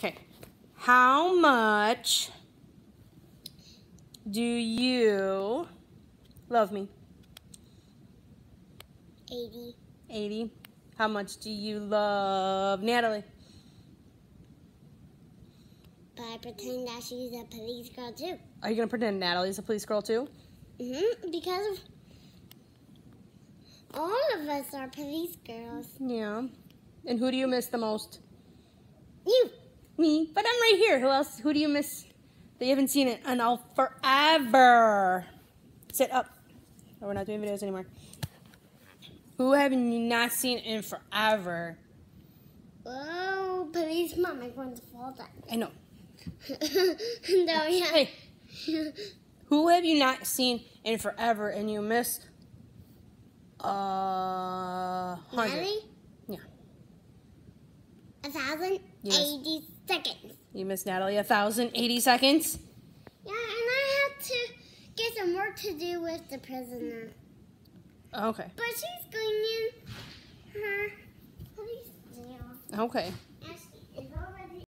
Okay. How much do you love me? 80. 80. How much do you love Natalie? But I pretend that she's a police girl too. Are you going to pretend Natalie's a police girl too? hmm Because of all of us are police girls. Yeah. And who do you miss the most? You. Me. But I'm right here. Who else? Who do you miss that you haven't seen it in all forever? Sit up. Oh, we're not doing videos anymore. Who have you not seen in forever? Oh, please, mom, I'm going to fall down. I know. no, yeah. Hey, who have you not seen in forever and you missed? Uh, hundred. Natalie? Yeah. A thousand Yes. seconds. You missed Natalie a thousand eighty seconds. Yeah, and I have to get some work to do with the prisoner. Okay. But she's going in her police jail. Okay.